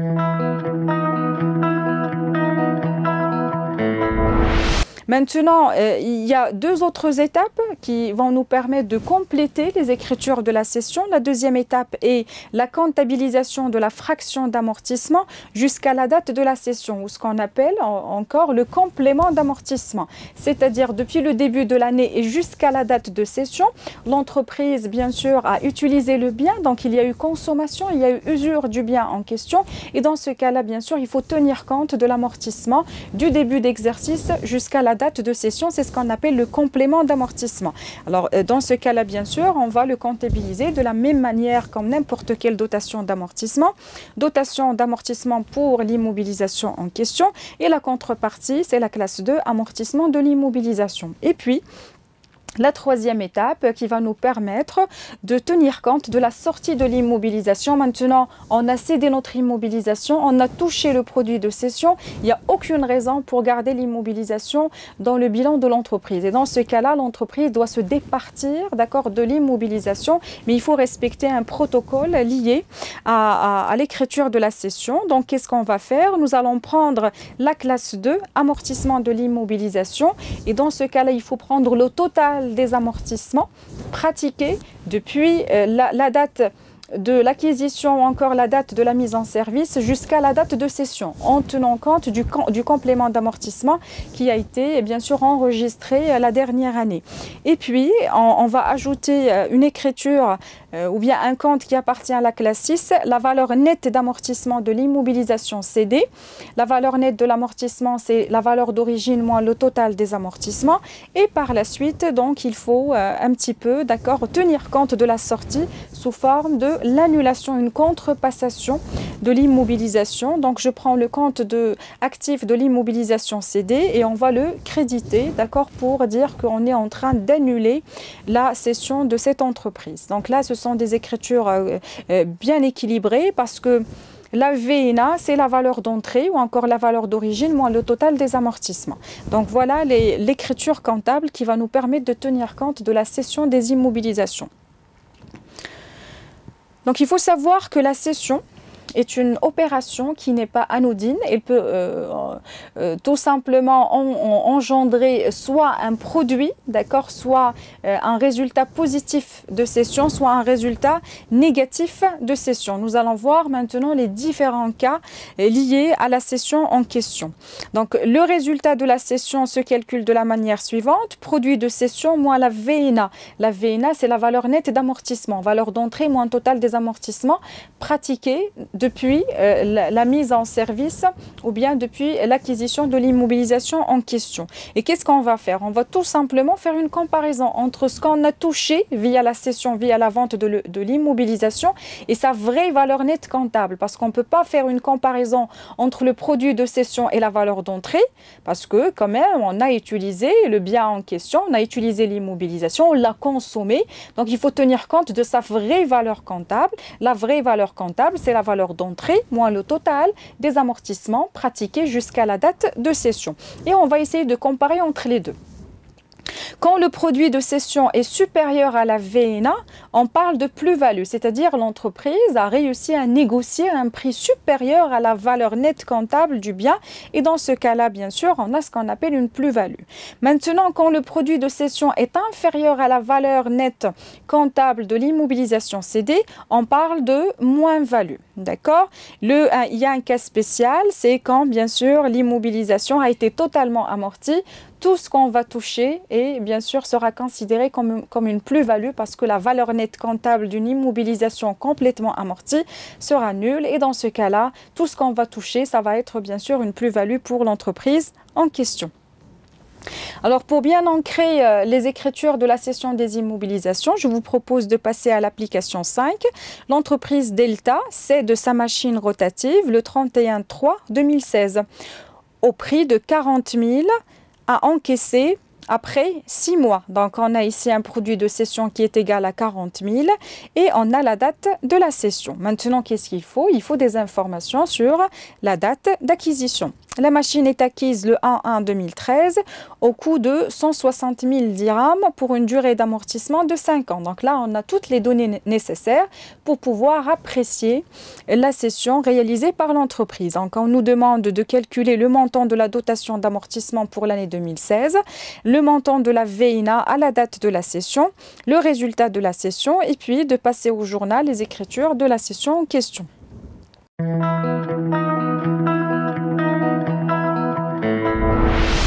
Música Maintenant, euh, il y a deux autres étapes qui vont nous permettre de compléter les écritures de la session. La deuxième étape est la comptabilisation de la fraction d'amortissement jusqu'à la date de la session, ou ce qu'on appelle encore le complément d'amortissement. C'est-à-dire depuis le début de l'année et jusqu'à la date de session, l'entreprise, bien sûr, a utilisé le bien, donc il y a eu consommation, il y a eu usure du bien en question. Et dans ce cas-là, bien sûr, il faut tenir compte de l'amortissement du début d'exercice jusqu'à la date de session, c'est ce qu'on appelle le complément d'amortissement. Alors, euh, dans ce cas-là, bien sûr, on va le comptabiliser de la même manière comme n'importe quelle dotation d'amortissement. Dotation d'amortissement pour l'immobilisation en question. Et la contrepartie, c'est la classe 2, amortissement de l'immobilisation. Et puis, la troisième étape qui va nous permettre de tenir compte de la sortie de l'immobilisation. Maintenant, on a cédé notre immobilisation, on a touché le produit de cession. Il n'y a aucune raison pour garder l'immobilisation dans le bilan de l'entreprise. Et dans ce cas-là, l'entreprise doit se départir d'accord, de l'immobilisation, mais il faut respecter un protocole lié à, l'écriture de la cession. Donc, qu'est-ce qu'on va faire? Nous allons prendre la classe 2, amortissement de l'immobilisation. Et dans ce cas-là, il faut prendre le total des amortissements pratiqués depuis euh, la, date de l'acquisition ou encore la date de la mise en service jusqu'à la date de cession, en tenant compte du, du complément d'amortissement qui a été eh bien sûr enregistré euh, la dernière année. Et puis, on va ajouter euh, une écriture euh, ou bien un compte qui appartient à la classe 6, la valeur nette d'amortissement de l'immobilisation cédée. La valeur nette de l'amortissement, c'est la valeur d'origine moins le total des amortissements. Et par la suite, donc, il faut un petit peu, d'accord, tenir compte de la sortie sous forme de l'annulation, une contrepassation de l'immobilisation. Donc, je prends le compte de actif de l'immobilisation cédée et on va le créditer, d'accord, pour dire qu'on est en train d'annuler la cession de cette entreprise. Donc là, ce sont des écritures euh, euh, bien équilibrées parce que la VNA, c'est la valeur d'entrée ou encore la valeur d'origine moins le total des amortissements. Donc voilà l'écriture comptable qui va nous permettre de tenir compte de la cession des immobilisations. Donc il faut savoir que la cession, est une opération qui n'est pas anodine. Elle peut euh, euh, tout simplement engendrer soit un produit, d'accord, soit euh, un résultat positif de session, soit un résultat négatif de session. Nous allons voir maintenant les différents cas liés à la session en question. Donc, le résultat de la session se calcule de la manière suivante produit de session moins la VNA. La VNA, c'est la valeur nette d'amortissement, valeur d'entrée moins total des amortissements pratiqués depuis euh, la, mise en service ou bien depuis l'acquisition de l'immobilisation en question. Et qu'est-ce qu'on va faire? On va tout simplement faire une comparaison entre ce qu'on a touché via la cession, via la vente de l'immobilisation et sa vraie valeur nette comptable. Parce qu'on ne peut pas faire une comparaison entre le produit de cession et la valeur d'entrée parce que quand même, on a utilisé le bien en question, on a utilisé l'immobilisation, on l'a consommé. Donc il faut tenir compte de sa vraie valeur comptable. La vraie valeur comptable, c'est la valeur d'entrée moins le total des amortissements pratiqués jusqu'à la date de cession. Et on va essayer de comparer entre les deux. Quand le produit de cession est supérieur à la VNA, on parle de plus-value, c'est-à-dire l'entreprise a réussi à négocier un prix supérieur à la valeur nette comptable du bien et dans ce cas-là, bien sûr, on a ce qu'on appelle une plus-value. Maintenant, quand le produit de cession est inférieur à la valeur nette comptable de l'immobilisation cédée, on parle de moins-value. D'accord? Il y a un cas spécial, c'est quand, bien sûr, l'immobilisation a été totalement amortie tout ce qu'on va toucher et bien sûr sera considéré comme, comme une plus-value parce que la valeur nette comptable d'une immobilisation complètement amortie sera nulle et dans ce cas-là, tout ce qu'on va toucher, ça va être bien sûr une plus-value pour l'entreprise en question. Alors pour bien ancrer euh, les écritures de la session des immobilisations, je vous propose de passer à l'application 5. L'entreprise Delta cède sa machine rotative le 31-3 2016 au prix de 40 000 a encaissé après six mois. Donc on a ici un produit de cession qui est égal à 40 000 et on a la date de la cession. Maintenant, qu'est-ce qu'il faut? Il faut des informations sur la date d'acquisition. La machine est acquise le 1-1-2013 au coût de 160 000 dirhams pour une durée d'amortissement de 5 ans. Donc là, on a toutes les données nécessaires pour pouvoir apprécier la cession réalisée par l'entreprise. Donc on nous demande de calculer le montant de la dotation d'amortissement pour l'année 2016, le montant de la VINA à la date de la cession, le résultat de la cession et puis de passer au journal les écritures de la cession en question.